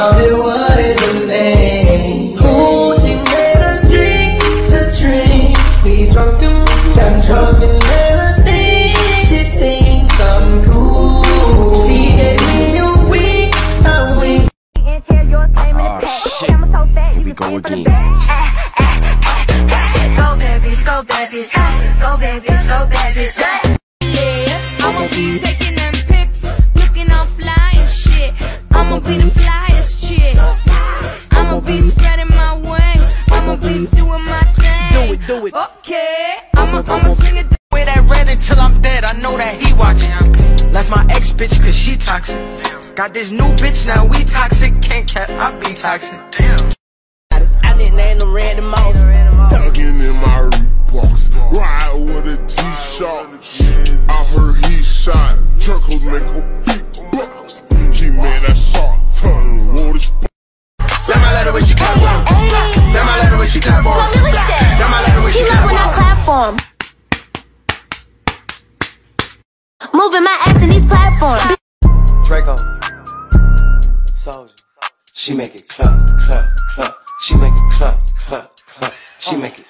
Me what is your name? Who she made us drink to drink? We drunk and got drunk and melody. She thinks I'm cool. She gave me a wink, a wink. and share yours came in the pack. Camera so fat, you we can go see from the back. Go babies, go babies, go babies, go babies. Yeah, I'ma be taking them pics, looking all fly and shit. I'ma be the flyest cause she toxic. Got this new bitch now, we toxic. Can't cap, I be toxic. Damn. I didn't name them random mouse. Thuggin' in my Reeboks, ride with a G-Shock. I heard he shot, Turkles make a big bucks. He made that shot turn, wore this That my letter when she clap for him. That my letter when she clap for him. That my letter when she He clap love when I for him. clap for him. Moving my ass in these platforms. Draco. Soldier. She make it clap, clap, clap. She make it clap, clap, clap. She make it.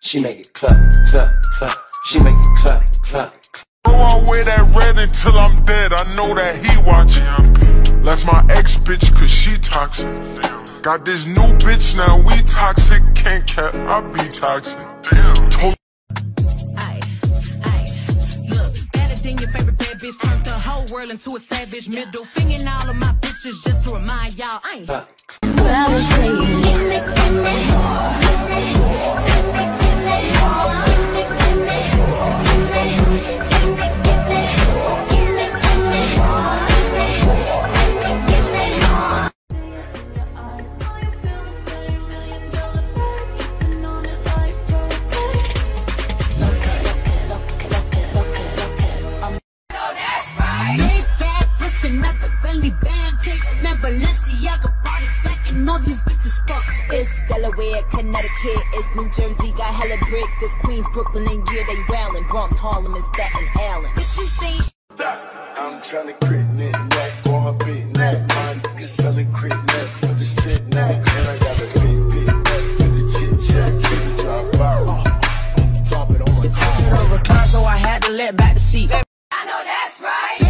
She make it clap, clap, clap. She make it clap, clap. Bro, I wear that red until I'm dead. I know that he watching. Left my ex bitch cause she toxic. Got this new bitch now, we toxic. Can't cap, I be toxic. Damn. Than your favorite bad bitch. Turned the whole world into a savage. Middle finger in all of my bitches just to remind y'all. I ain't clap. Connecticut, it's New Jersey, got hella bricks. It's Queens, Brooklyn, and yeah, they rowling. Bronx, Harlem, and Staten Island. Bitches say I'm tryna crit knit neck on her big neck. My nigga selling crit neck for the strip neck. And I got a big, big neck for the chit chat. Keep it drop out. Drop it on my car. So I had to let back the seat. Big bag,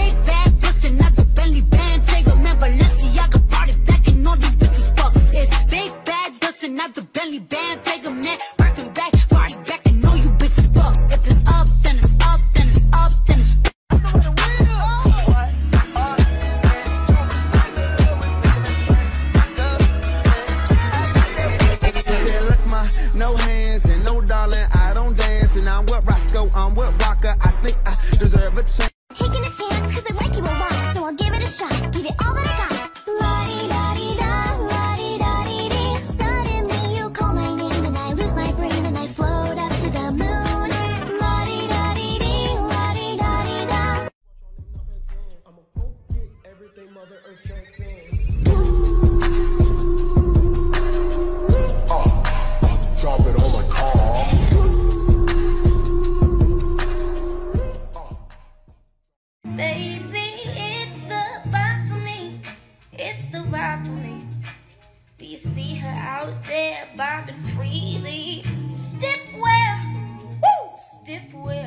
The for me. Do you see her out there bobbing freely? Stiff wear, woo, stiff wear.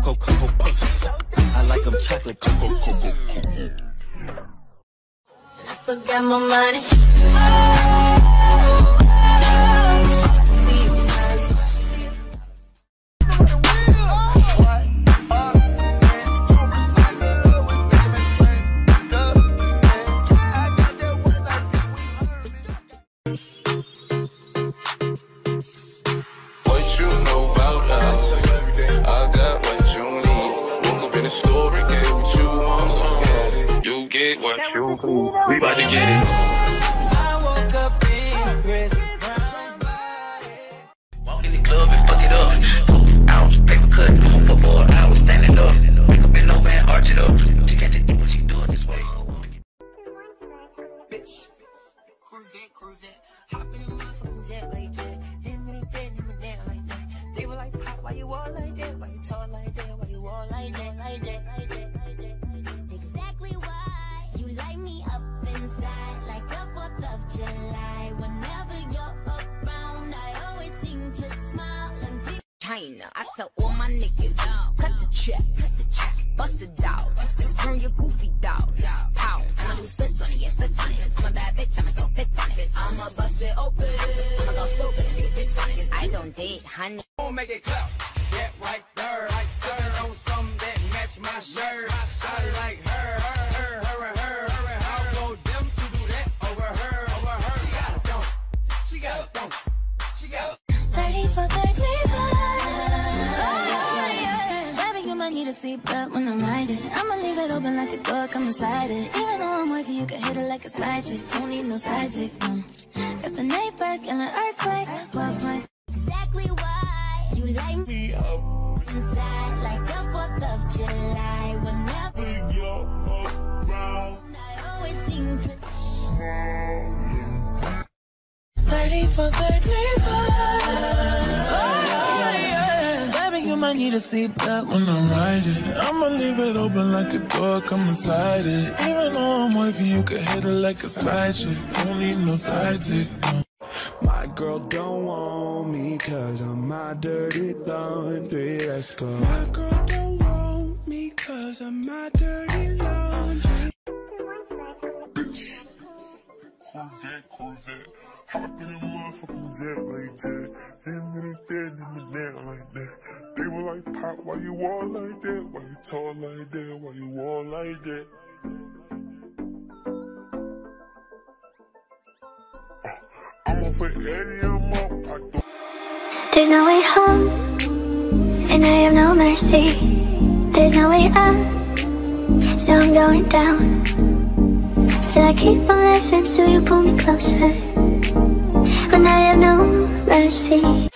Cocoa cocoa puffs. I like them chocolate cocoa cocoa cocoa. I still got my money. jewelry, get what you want. You get what you want. We about to get it. Club and fuck it up. Ounce, paper cut, standing up. Pick up in no man, arch it up. China. I tell all my niggas, cut the check, bust it out, turn your goofy dog. I'ma do splits on it, yeah, splits on it. I'm a bad bitch, I'ma go fits on it. I'ma bust it open, I'ma go stupid. I don't date, honey. Don't make it clap. It open like a door, inside it. Even though I'm wavy, you can hit it like a side chick. Don't need no side chick, no. Got the neighbors killing earthquake. Four point. Exactly why you light me up inside like the 4th of July. Whenever you're around, I always seem to. 30 for 35. Baby, you might need a seatbelt when I'm riding. I'ma leave it open like a door, come inside it. Even though I'm wavy, you can hit it like a side chick. Don't need no side chick, no. My girl don't want me cause I'm my dirty laundry. Let's go. My girl don't want me cause I'm my dirty laundry. Corvette, Corvette. Hop in jet like that. Like that. They were like, Pop, why you all like that? Why you tall like that? Why you all like that? I'm off at Eddie, I'm up. I There's no way home, and I have no mercy. There's no way up, so I'm going down. Still, I keep on living, so you pull me closer. When I have no mercy.